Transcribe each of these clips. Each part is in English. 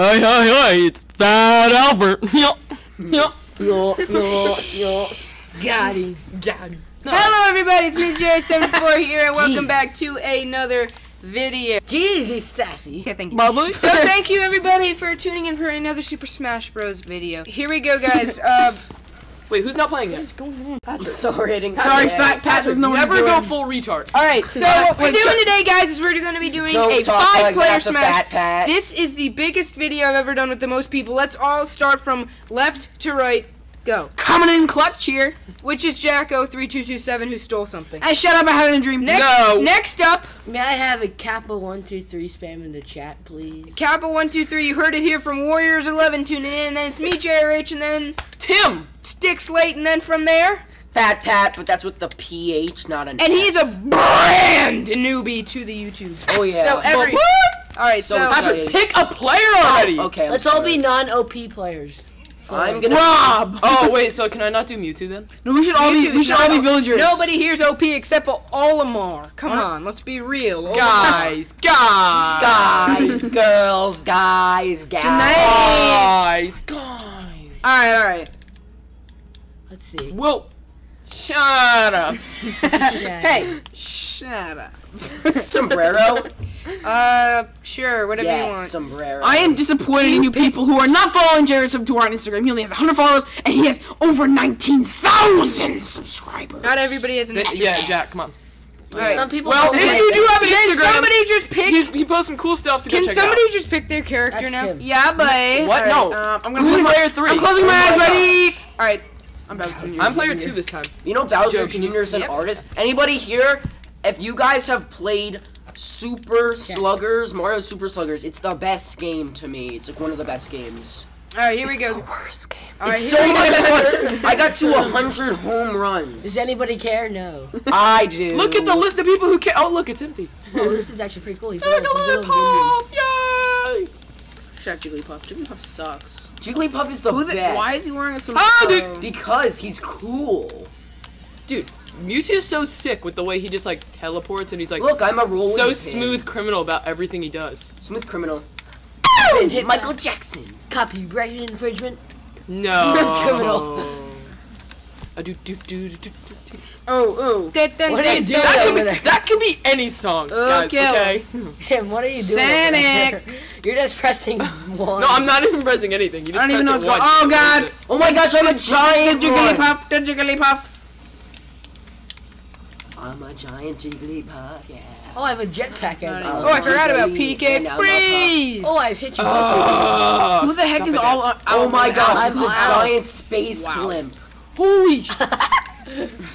Hi, hi, hi, it's Fat Albert. Yup, yup. Yo, yo, yo. Got him. Got him. Hello, everybody. It's me, Jerry74 here, and welcome Jeez. back to another video. Jeez, he's sassy. Okay, thank you. Bubbly. So thank you, everybody, for tuning in for another Super Smash Bros. video. Here we go, guys. Uh, Wait, who's not playing yet? I'm sorry, I didn't Sorry, yeah. Phat Pat doesn't know what he's Never doing. go full retard. all right. So what we're doing today, guys, is we're going to be doing Don't a five-player that to Smash. Phat Pat. This is the biggest video I've ever done with the most people. Let's all start from left to right. Go. Coming in clutch here. Which is Jacko3227 who stole something. Hey, shut up! I had a dream. Next, No. next up, May I have a Kappa one two three spam in the chat, please? Kappa123. You heard it here from Warriors11 tuning in. And then it's me, JRH, and then Tim. StickSlate, and then from there. Phat Pat, but that's with the PH, not an And S. he's a brand newbie to the YouTube. Oh yeah. So every. All right, So so. excited. Patrick, pick a player already. Oh, okay. I'm Let's all be non-OP players. I'm gonna. Rob. Oh wait, so can I not do Mewtwo then? No, we should all be. We should all be villagers. Nobody here's OP except for Olimar. Come on, let's be real. Olimar. Guys, guys, Guys, girls, guys, guys. guys, guys. All right, all right. Let's see. Well, shut up. Hey, Shut up. Sombrero. Uh, sure, whatever you want. sombrero. I am disappointed in you people who are not following Jared Sub to our Instagram. He only has 100 followers and he has over 19,000 subscribers. Not everybody has an That's- Instagram. yeah, Jack, come on. All right. Some people. Well, if you do have an Can Instagram, somebody just pick? he's, he posts some cool stuff. So Can go check somebody it just pick their character That's now? Tim. Yeah, but What? No. Uh, I'm gonna Who's player three? I'm closing my Oh eyes. my God. Ready? All right. I'm Bowser Jr. out. I'm player two this time. You know Bowser Joe, can you- Jr. is an Yep. artist. Anybody here? If you guys have played Super Sluggers, Mario Super Sluggers, it's the best game to me. It's like one of the best games. All right, here we go. Worst game. All right, It's here so much go. fun. I got to hundred home runs. Does anybody care? No. I do. Look at the list of people who can. Oh, look, it's empty. Oh, this is actually pretty cool. He's a Look, a little little puff, yay! Shut Jigglypuff. Jigglypuff sucks. Jigglypuff is the Who the, best. why is he wearing a some? Oh, dude. Because he's cool. Dude, Mewtwo's so sick with the way he just like teleports and he's like Look, I'm a rolling so pin. smooth criminal about everything he does. Smooth criminal. Been hit Michael Jackson. Copyright infringement. No. Criminal. A do do do do do do. Oh, oh. What are you doing That could, over be, there? that could be any song, guys. Okay. Okay. Tim, what are you doing? Sonic. You're just pressing one. No, I'm not even pressing anything. You just I don't even know what's going. once. Oh God. Oh my gosh, I'm a The giant one. Jigglypuff. The Jigglypuff. I'm a giant Jigglypuff, yeah. Oh, I have a jetpack as Oh, Oh, I forgot about PK Freeze. Oh, I've hit you. Oh, Who the heck is all? Uh, Oh my gosh, I'm it's a giant space Wow. blimp. Holy sh-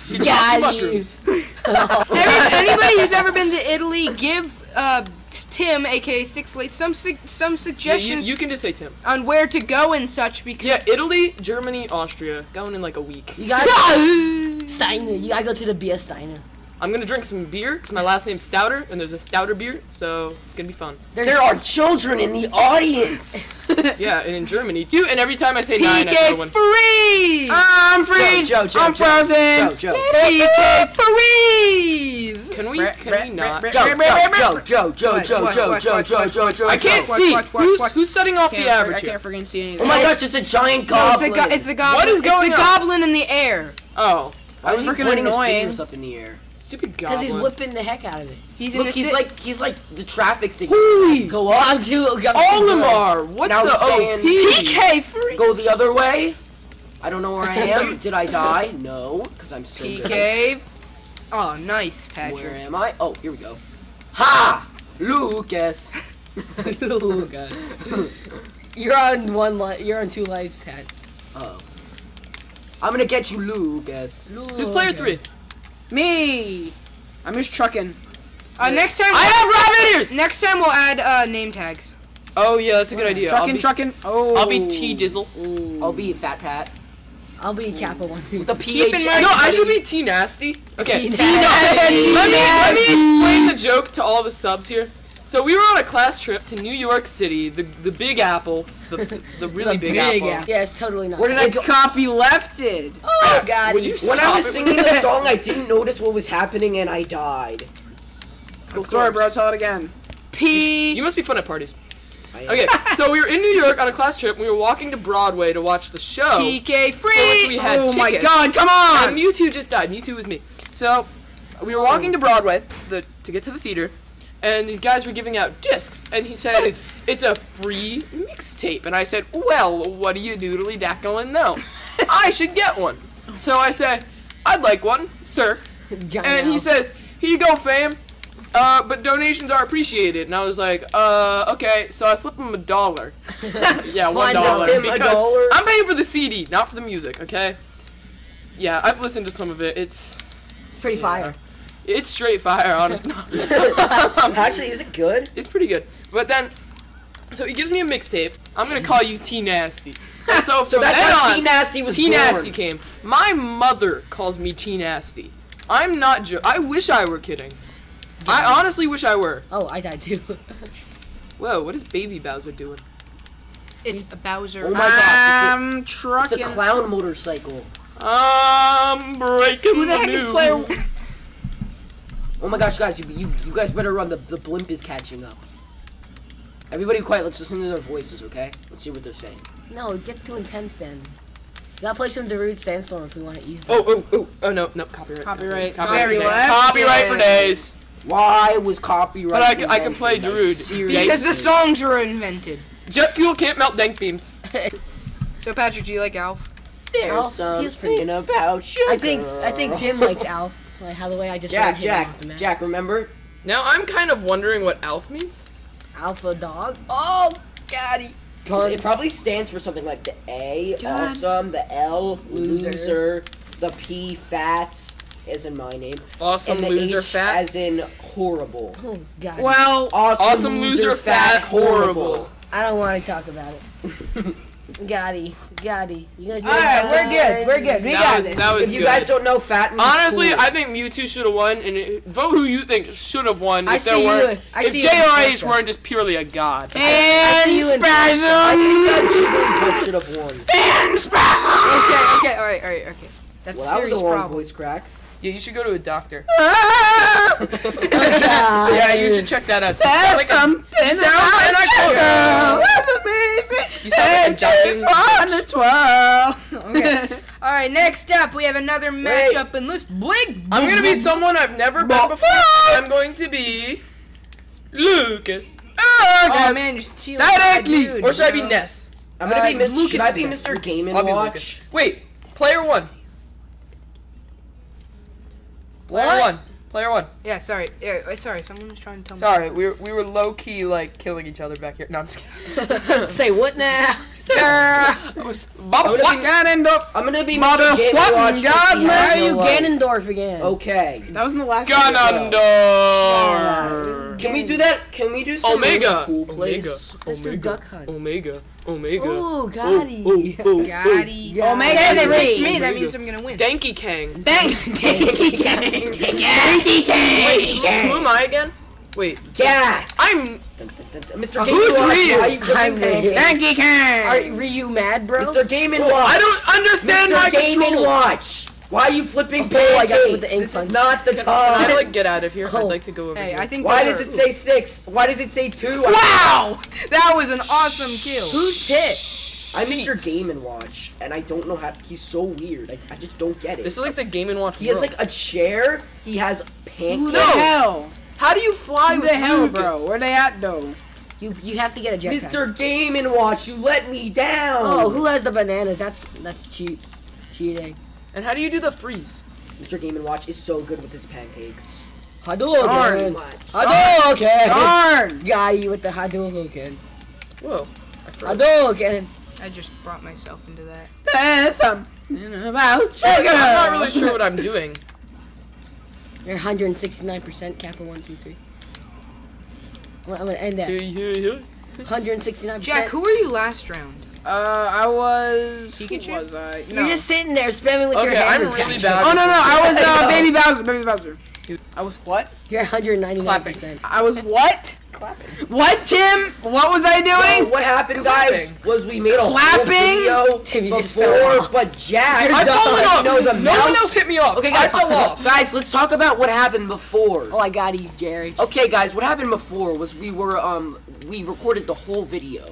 She dropped Got you. Every, anybody who's ever been to Italy, give uh, Tim, aka StickSlate, some su- some Yeah, you, you can just say Tim. on where to go and such because Yeah, Italy, Germany, Austria. Going in like a week. You guys. Steiner. You gotta go to the BS Steiner. I'm gonna drink some beer because my last name's Stouter, and there's a Stouter beer, so it's gonna be fun. There's, There are children in the audience. Yeah, and in Germany too. And every time I say nine, I throw PK one. Freeze. I'm free. Joe, Joe, I'm Joe, frozen. Joe, Joe. PK Freeze. Can we? Can we not? Joe, Joe, Joe, Joe, Joe, Joe, Joe, Joe, Joe, Joe, watch, Joe, watch, I can't see. watch, watch, who's who's setting off the average I can't freaking see anything. Oh my gosh, it's a giant No, it's the, goblin. go- it's the goblin. What is it's the goblin in the air. Oh, Why was freaking annoying. up in the air? Stupid guy. Because he's whipping the heck out of it. He's in Look, he's ci- like he's like the traffic signal. Holy! Go on up, I'm too. I'm too good. Olimar, what Now the he's saying- OP? PK Freeze. go the other way. I don't know where I am. Did I die? No, because I'm so good. PK. Oh, nice, Where Patrick. am I? Oh, here we go. Ha! Lucas. Lucas. You're on one li- You're on two lives, Pat. Oh. I'm gonna get you, Lucas. Who's player three? Me. I'm just trucking. Uh, next time. I have rabbit ears. Next time we'll add uh, name tags. Oh yeah, that's a good idea. I'll Trucking, trucking. Oh. I'll be T Dizzle. I'll be Phat Pat. I'll be Kappa one. With the Keep in PH. mind- No, I should be T Nasty. Okay. T T Nasty. Let me let me explain the joke to all the subs here. So we were on a class trip to New York City, the the Big Apple, the the really The big, apple. Yeah, it's totally not. Where did I It's go? copy lefted. Oh ah, God! Would you When I was it. singing the song, I didn't notice what was happening and I died. Cool story, bro. Tell it again. P. You must be fun at parties. Okay, so we were in New York on a class trip. We were walking to Broadway to watch the show. PK for which we free. had Oh my god, come And on! Mewtwo just died. Mewtwo was me. So we were walking oh. to Broadway the, to get to the theater, and these guys were giving out discs. And he said, "It's a free mixtape." And I said, "Well, what do you doodly dackling know? I should get one." So I said, "I'd like one, sir." John And he says, "Here you go, fam. Uh, but donations are appreciated." And I was like, "Uh, okay." So I slipped him a dollar. yeah, one dollar because dollar. I'm paying for the CD, not for the music. Okay. Yeah, I've listened to some of it. It's It's pretty fire. It's straight fire, honestly. Actually, is it good? it's pretty good. But then, so he gives me a mixtape. I'm gonna call you T Nasty. And so So from that's then how T Nasty was T. Nasty came. My mother calls me T Nasty. I'm not jo- I wish I were kidding. I honestly wish I were. Oh, I died too. Whoa, what is Baby Bowser doing? It's a Bowser. Oh my gosh, I'm it's a, trucking. it's a clown motorcycle. I'm breaking Who the heck is news. player? Oh my gosh, guys, you, you, you guys better run. The, the blimp is catching up. Everybody quiet, let's listen to their voices, okay? Let's see what they're saying. no, it gets too intense then. You gotta play some Darude Sandstorm if we want to ease. Oh, oh, oh, oh no, no, copyright. Copyright. Copyright. Copyright. Copyright for days. Why was copyright But I, can invented? play Like, Darude. Because the songs were invented. Jet fuel can't melt dank beams. So Patrick, do you like Alf? There's Alf, he was pretty- something about you. I think I think Tim likes Alf. Like how the way I just Jack, ran him Jack, off the map. Jack, remember? Now I'm kind of wondering what Alf means. Alpha dog. Oh, Gaddy. It probably stands for something like the A, awesome, the L, Loser. loser, the P, fat, as in my name, Awesome and the loser H fat. as in horrible. Oh, God. Well, Awesome, awesome loser, fat, horrible. I don't want to talk about it. Gaddy, Gaddy. You guys. all right, we're good. We're good. We That got was this. that was If you good. guys don't know, fat means Honestly, cool. I think Mewtwo should have won, and it, vote who you think should have won I if there see weren't. I if see JRH weren't just purely a god. And see you in- I spasm. think should have won. And spasm. Okay, okay, all right, all right, okay. That's Well, a that was serious a long problem. voice crack. Yeah, you should go to a doctor. Ah, yeah, Yeah, you should check that out. too. You sound There's like a- something you sound about like a you girl. that amaze me. You sound like a And just jogging wanna. Okay. All right, next up we have another matchup in this big. I'm gonna be someone I've never been before. I'm going to be Lucas. Oh man, you're stealing my Directly. dude, Or should I be. Ness? I'm gonna Uh, be Mr. Lucas Should I be next. Mr. Game and I'll be Watch? Lucas. Wait, player one. Player What? one. Player one. Yeah, sorry. Yeah, uh, sorry. Someone was trying to tell me. Sorry, we were, we were low key like killing each other back here. No, I'm just kidding. Say what now? I was I'm gonna what? be- Ganondorf. I'm gonna be Mother Mr. Fucking God, he Why has are you life. Ganondorf again? Okay. That was in the last. Ganondorf. Can we do that? Can we do some Omega. really cool Omega. Let's do Duck Hunt. Omega. Omega. Ooh, Gotti. Gotti. Omega Hey, they three. picked me. That means I'm gonna win. Danky Kang. Thank Danky Kang. Danky Wait, Kang. who am I again? Wait, Gas. I'm. Mr. Uh, Game who's and Ryu? why you flipping I'm Ryu. Danky Kang. Are, were you mad, bro? Mr. Game and Oh, Watch. I don't understand Mr. my Game and controls. Watch. Why are you flipping Oh, I got with pancakes? the ink This is not the Can I time. like get out of here? I'd Oh. like to go over Hey, here. I think. Why does are- it say six? Why does it say two? Wow. That was an awesome kill. Who's pit? I'm Mr. Cheats. Game and Watch, and I don't know how. He's so weird. I, I just don't get it. This is like the Game and Watch. he has like a chair. He has pancakes. Who the hell? How do you fly Who with the hell, Lucas? bro? Where they at though? You you have to get a jetpack. Mr. Game and Watch, you let me down. Oh, who has the bananas? That's that's cheap. Cheating. And how do you do the freeze? Mr. Game and Watch is so good with his pancakes. Hadouken. Much. Hadouken. Darn. Got you with the Hadouken. Whoa. I froze. Hadouken. I just brought myself into that. There's something about sugar. I'm not really sure what I'm doing. You're 169% Kappa 1, 2, 3. I'm gonna end that. 169%. Jack, who were you last round? Uh, I was. Who Pikachu? was I? You're just sitting there spamming with your Okay, hand. I'm really Patrick. bad. Oh no no! I was uh, Baby Bowser. Baby Bowser. I was what? You're 199%. I was what? Clapping. What, Tim? What was I So doing? what happened, guys, Clapping. was we made a Clapping? whole Tim, video just fell before, off. but Jack, I've fallen off. No, the no one else hit me off. Okay, guys, I fell off. guys, let's talk about what happened before. Oh, I got you, Jerry. Okay, guys, what happened before was we were um we recorded the whole video,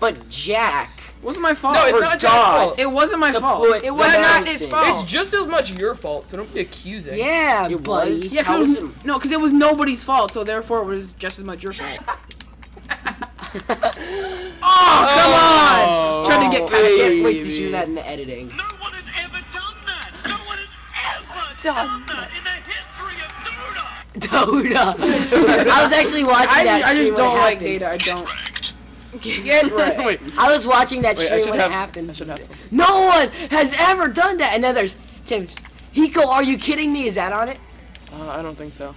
but Jack It wasn't my fault. No, it's For not Jack's fault. It wasn't my fault. It was not his fault. It's just as much your fault, so don't be accusing. Yeah, It buddy. was. yeah, How cause it was was, it- no, because it was nobody's fault, so therefore it was just as much your fault. oh, come oh. on! Trying to get Oh, I can't wait to baby. see that in the editing. No one has ever done that! No one has ever done that in the history of Dota! Doda. I was actually watching I, that. just- I just don't like happened. data. I don't. Get right. Wait, I was watching that wait, stream when have. it happened. I should have some. No one has ever done that. And then there's Tim. Hiko, are you kidding me? Is that on it? Uh, I don't think so.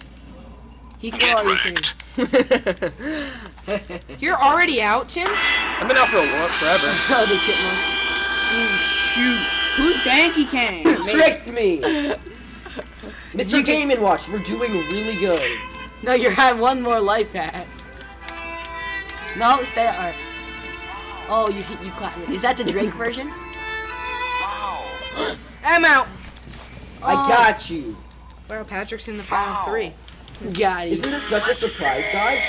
Hiko, are you kidding? You're already out, Tim. I've been out for a while, forever. Oh, the chipmunk Shoot. Who's Danky Kang? tricked me. Mr. Game and Watch, we're doing really good. No, you're at one more life at. No, stay at. Oh, you hit you clap it. Is that the Drake version? I'm out. I oh. got you. Well, Patrick's in the final three. Got it. Isn't this such a surprise, guys?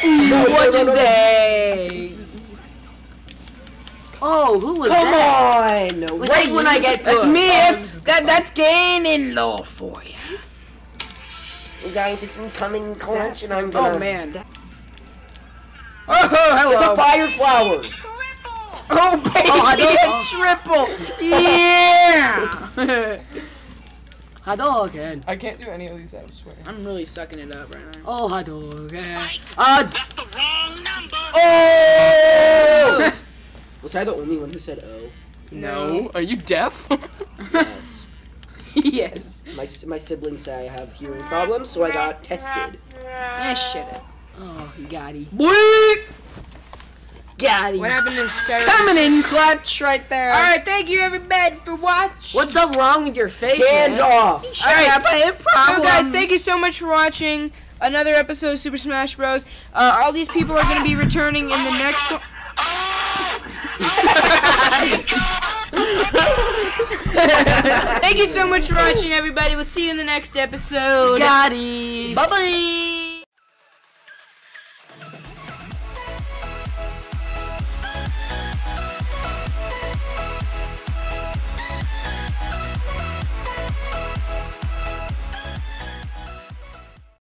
What'd you say? Oh, who was Come that? on! Was that when I get That's good? me. That that's gaining law for you. Guys, it's me coming clutch, and I'm oh, gonna. Oh man. The fire flower. Oh baby, Oh, I don't- triple. Yeah. Hadouken. I can't do any of these. I swear. I'm really sucking it up right now. Oh, Hadouken. Uh, That's the wrong number! oh! Was I the only one who said oh? No. Are you deaf? Yes. yes. My, my siblings say I have hearing problems, so I got tested. Yeah, shit. Oh, you got it. Bleep. Got What happened to Sarah? Coming in clutch right there. All right, thank you everybody for watching. What's up wrong with your face, man? Gandalf! All right, but it So problems. guys, thank you so much for watching another episode of Super Smash Bros. Uh, all these people are going to be returning in the next. Thank you so much for watching, everybody. We'll see you in the next episode. Got it. Bye bye.